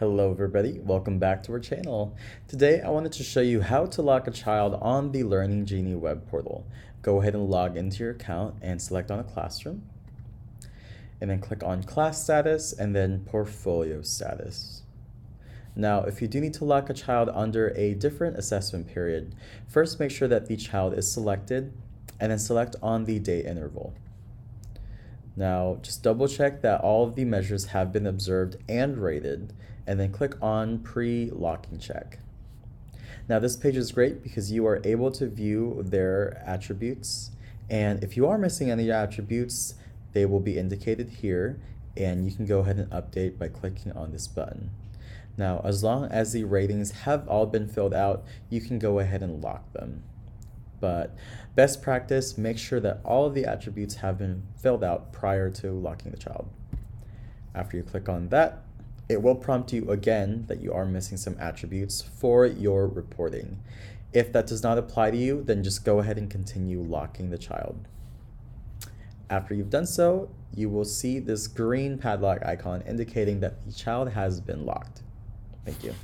Hello everybody, welcome back to our channel. Today I wanted to show you how to lock a child on the Learning Genie web portal. Go ahead and log into your account and select on a classroom. And then click on class status and then portfolio status. Now, if you do need to lock a child under a different assessment period, first make sure that the child is selected and then select on the date interval. Now, just double check that all of the measures have been observed and rated, and then click on pre-locking check. Now, this page is great because you are able to view their attributes, and if you are missing any attributes, they will be indicated here, and you can go ahead and update by clicking on this button. Now, as long as the ratings have all been filled out, you can go ahead and lock them. But best practice, make sure that all of the attributes have been filled out prior to locking the child. After you click on that, it will prompt you again that you are missing some attributes for your reporting. If that does not apply to you, then just go ahead and continue locking the child. After you've done so, you will see this green padlock icon indicating that the child has been locked. Thank you.